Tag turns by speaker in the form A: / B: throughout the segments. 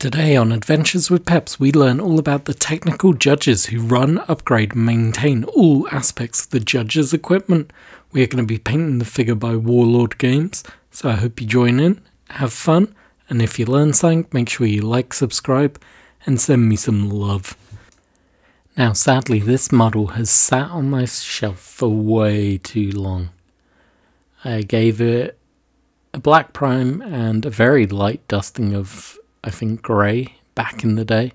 A: Today on Adventures with Peps, we learn all about the technical judges who run, upgrade, and maintain all aspects of the judges' equipment. We are going to be painting the figure by Warlord Games, so I hope you join in, have fun, and if you learn something, make sure you like, subscribe, and send me some love. Now, sadly, this model has sat on my shelf for way too long. I gave it a black prime and a very light dusting of I think, grey back in the day.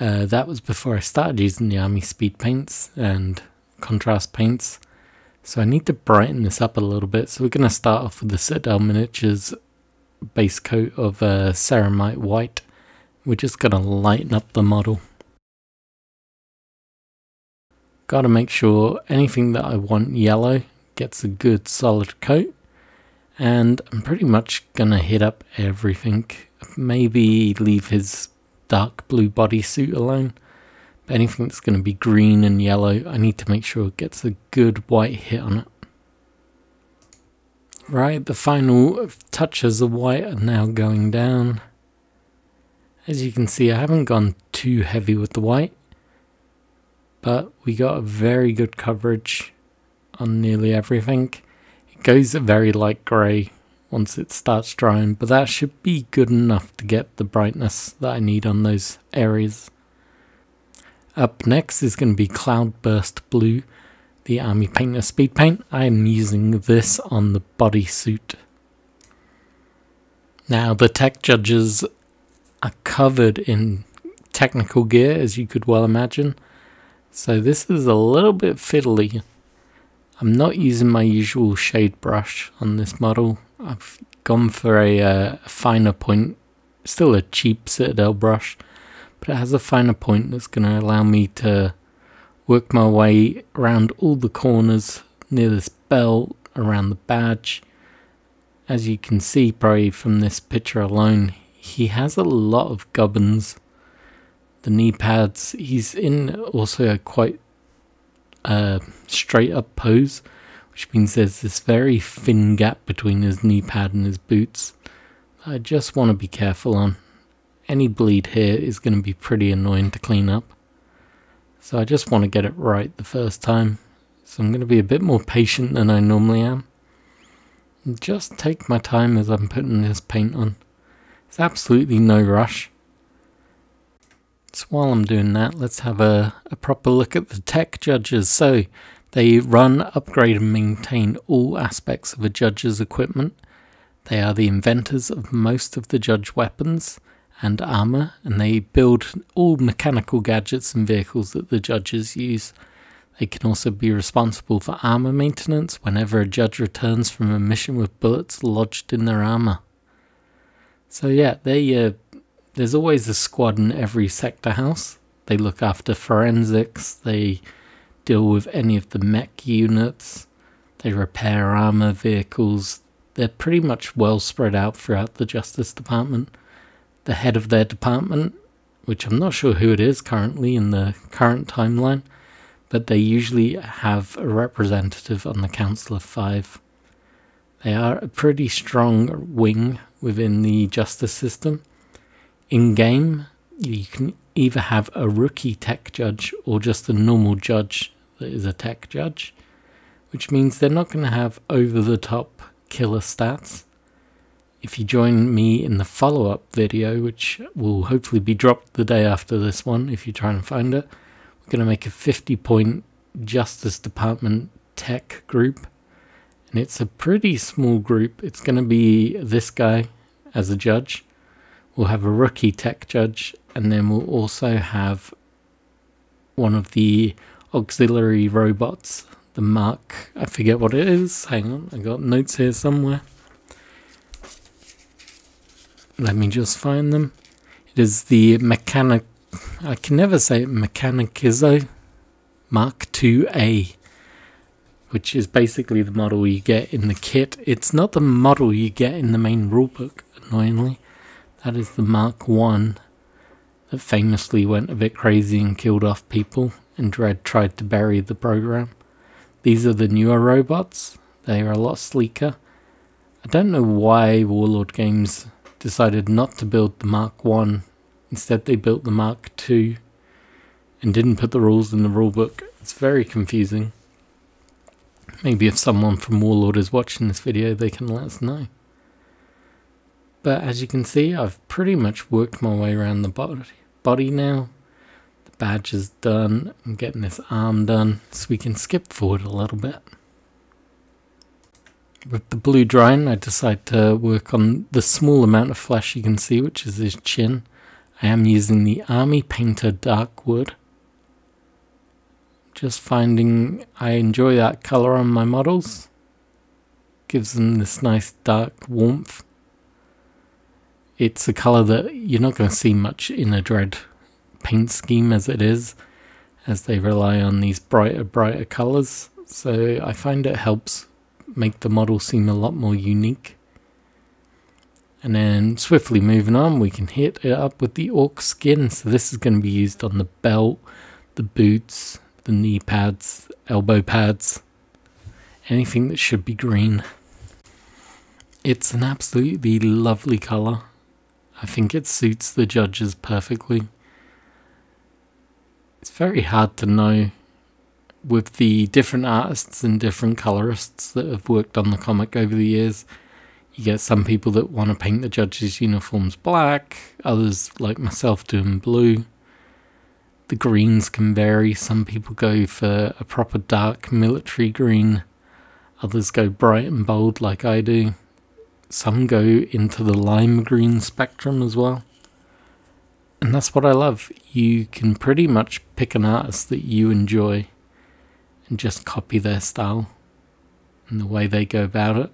A: Uh, that was before I started using the Army Speed paints and contrast paints. So I need to brighten this up a little bit. So we're going to start off with the Citadel Miniatures base coat of uh, Ceramite White. We're just going to lighten up the model. Got to make sure anything that I want yellow gets a good solid coat. And I'm pretty much going to hit up everything maybe leave his dark blue bodysuit alone. But anything that's going to be green and yellow, I need to make sure it gets a good white hit on it. Right, the final touches of white are now going down. As you can see, I haven't gone too heavy with the white, but we got a very good coverage on nearly everything. It goes a very light grey once it starts drying, but that should be good enough to get the brightness that I need on those areas. Up next is going to be Cloudburst Blue, the Army Painter Speed Paint. I am using this on the bodysuit. Now the tech judges are covered in technical gear as you could well imagine. So this is a little bit fiddly. I'm not using my usual shade brush on this model I've gone for a uh, finer point, still a cheap Citadel brush, but it has a finer point that's going to allow me to work my way around all the corners near this belt, around the badge. As you can see probably from this picture alone, he has a lot of gubbins. The knee pads, he's in also a quite uh, straight up pose which means there's this very thin gap between his knee pad and his boots. I just want to be careful on. Any bleed here is going to be pretty annoying to clean up. So I just want to get it right the first time. So I'm going to be a bit more patient than I normally am. Just take my time as I'm putting this paint on. It's absolutely no rush. So while I'm doing that, let's have a, a proper look at the tech judges. So they run, upgrade, and maintain all aspects of a judge's equipment. They are the inventors of most of the judge weapons and armor, and they build all mechanical gadgets and vehicles that the judges use. They can also be responsible for armor maintenance whenever a judge returns from a mission with bullets lodged in their armor. So yeah, they uh, there's always a squad in every sector house. They look after forensics. They deal with any of the mech units. They repair armor vehicles. They're pretty much well spread out throughout the Justice Department. The head of their department, which I'm not sure who it is currently in the current timeline, but they usually have a representative on the Council of Five. They are a pretty strong wing within the justice system. In game, you can either have a rookie tech judge or just a normal judge that is a tech judge, which means they're not going to have over the top killer stats. If you join me in the follow up video, which will hopefully be dropped the day after this one if you try and find it, we're going to make a 50 point Justice Department tech group. And it's a pretty small group. It's going to be this guy as a judge. We'll have a rookie tech judge, and then we'll also have one of the auxiliary robots. The Mark, I forget what it is. Hang on, I got notes here somewhere. Let me just find them. It is the mechanic. I can never say it, Mechanikizo Mark IIA, which is basically the model you get in the kit. It's not the model you get in the main rulebook, annoyingly. That is the Mark 1 that famously went a bit crazy and killed off people and Dredd tried to bury the program. These are the newer robots. They are a lot sleeker. I don't know why Warlord Games decided not to build the Mark 1. Instead, they built the Mark 2 and didn't put the rules in the rulebook. It's very confusing. Maybe if someone from Warlord is watching this video, they can let us know. But as you can see, I've pretty much worked my way around the body, body now. Badge is done. I'm getting this arm done so we can skip forward a little bit. With the blue drying, I decide to work on the small amount of flesh you can see, which is his chin. I am using the Army Painter Dark Wood. Just finding I enjoy that colour on my models. Gives them this nice dark warmth. It's a colour that you're not going to see much in a Dredd paint scheme as it is, as they rely on these brighter, brighter colours. So I find it helps make the model seem a lot more unique. And then swiftly moving on, we can hit it up with the orc skin. So this is going to be used on the belt, the boots, the knee pads, elbow pads, anything that should be green. It's an absolutely lovely colour. I think it suits the judges perfectly. It's very hard to know with the different artists and different colorists that have worked on the comic over the years. You get some people that want to paint the judges' uniforms black, others, like myself, do doing blue. The greens can vary. Some people go for a proper dark military green, others go bright and bold, like I do. Some go into the lime green spectrum as well. And that's what I love. You can pretty much pick an artist that you enjoy and just copy their style and the way they go about it.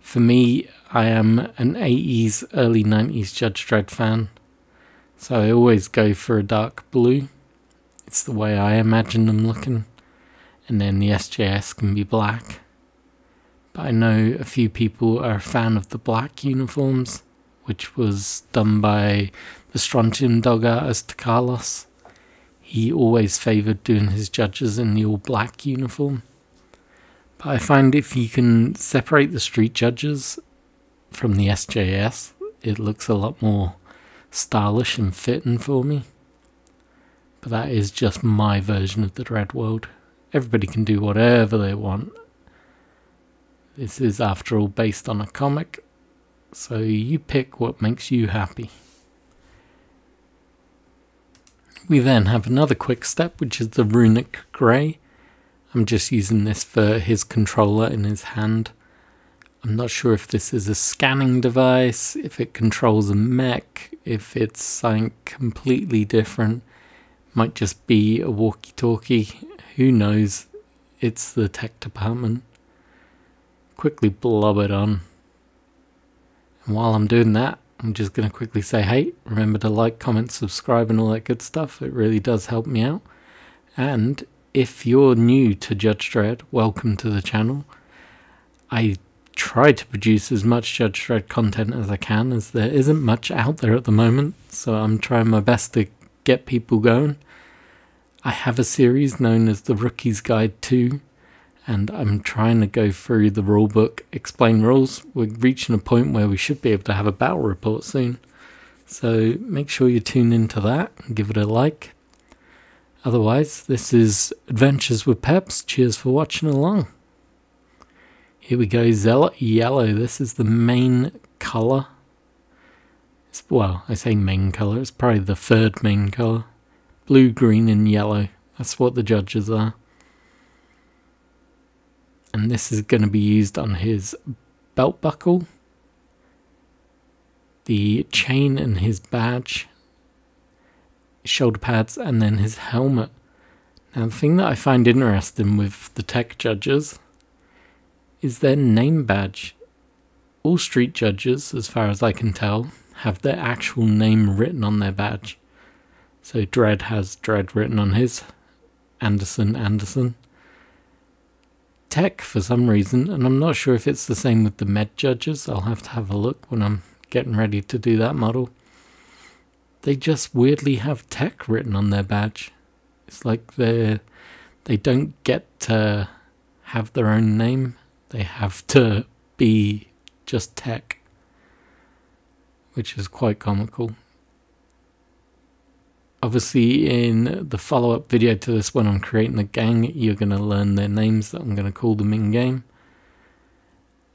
A: For me, I am an 80s, early 90s Judge Dredd fan, so I always go for a dark blue. It's the way I imagine them looking, and then the SJS can be black. But I know a few people are a fan of the black uniforms, which was done by the Strontium dog artist Carlos he always favoured doing his judges in the all black uniform. But I find if you can separate the street judges from the SJS, it looks a lot more stylish and fitting for me. But that is just my version of the Dredd World. Everybody can do whatever they want. This is, after all, based on a comic, so you pick what makes you happy. We then have another quick step, which is the Runic Grey. I'm just using this for his controller in his hand. I'm not sure if this is a scanning device, if it controls a mech, if it's something completely different. Might just be a walkie-talkie. Who knows? It's the tech department. Quickly blob it on. And while I'm doing that, I'm just going to quickly say, hey, remember to like, comment, subscribe, and all that good stuff. It really does help me out. And if you're new to Judge Dredd, welcome to the channel. I try to produce as much Judge Dredd content as I can, as there isn't much out there at the moment. So I'm trying my best to get people going. I have a series known as the Rookie's Guide 2 and I'm trying to go through the rule book, explain rules. We're reaching a point where we should be able to have a battle report soon. So make sure you tune into that and give it a like. Otherwise, this is Adventures with Peps. Cheers for watching along. Here we go, Zealot Yellow. This is the main colour. It's, well, I say main colour, it's probably the third main colour. Blue, green and yellow. That's what the judges are and this is going to be used on his belt buckle, the chain and his badge, shoulder pads, and then his helmet. Now, the thing that I find interesting with the tech judges is their name badge. All street judges, as far as I can tell, have their actual name written on their badge. So Dredd has Dredd written on his, Anderson Anderson tech for some reason, and I'm not sure if it's the same with the med judges. I'll have to have a look when I'm getting ready to do that model. They just weirdly have tech written on their badge. It's like they they don't get to have their own name. They have to be just tech. which is quite comical. Obviously, in the follow up video to this, one I'm creating the gang, you're going to learn their names that I'm going to call them in game.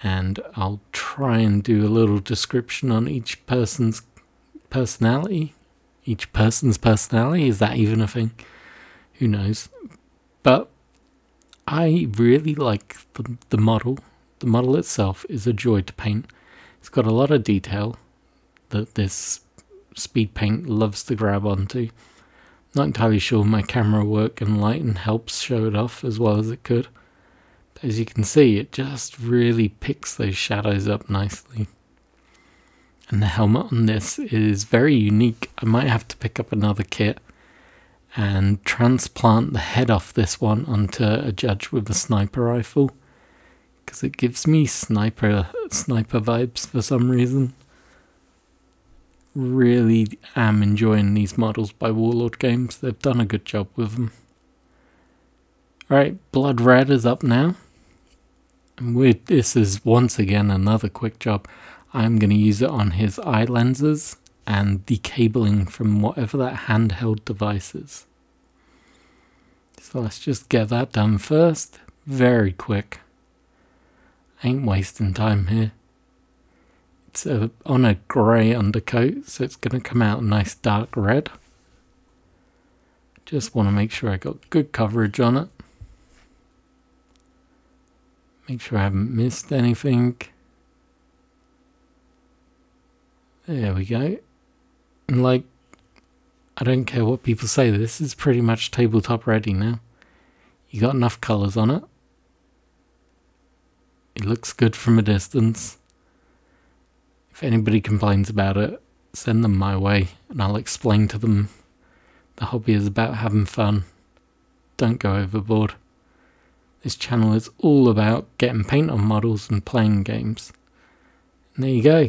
A: And I'll try and do a little description on each person's personality. Each person's personality, is that even a thing? Who knows? But I really like the, the model. The model itself is a joy to paint. It's got a lot of detail that this speed paint loves to grab onto. Not entirely sure my camera work and lighting helps show it off as well as it could. But as you can see, it just really picks those shadows up nicely. And the helmet on this is very unique. I might have to pick up another kit and transplant the head off this one onto a judge with a sniper rifle because it gives me sniper sniper vibes for some reason really am enjoying these models by Warlord Games. They've done a good job with them. Right, Blood Red is up now. And this is once again another quick job. I'm going to use it on his eye lenses and the cabling from whatever that handheld device is. So let's just get that done first. Very quick. Ain't wasting time here. It's on a grey undercoat, so it's going to come out a nice dark red. Just want to make sure I got good coverage on it. Make sure I haven't missed anything. There we go. And like, I don't care what people say, this is pretty much tabletop ready now. You got enough colours on it. It looks good from a distance. If anybody complains about it, send them my way and I'll explain to them the hobby is about having fun. Don't go overboard. This channel is all about getting paint on models and playing games. And there you go.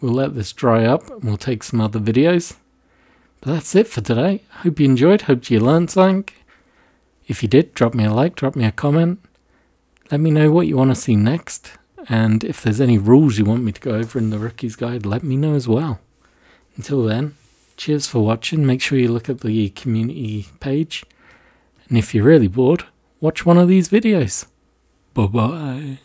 A: We'll let this dry up and we'll take some other videos. But that's it for today. Hope you enjoyed. Hope you learned something. If you did, drop me a like, drop me a comment. Let me know what you want to see next. And if there's any rules you want me to go over in the Rookie's Guide, let me know as well. Until then, cheers for watching. Make sure you look at the community page. And if you're really bored, watch one of these videos. Bye bye.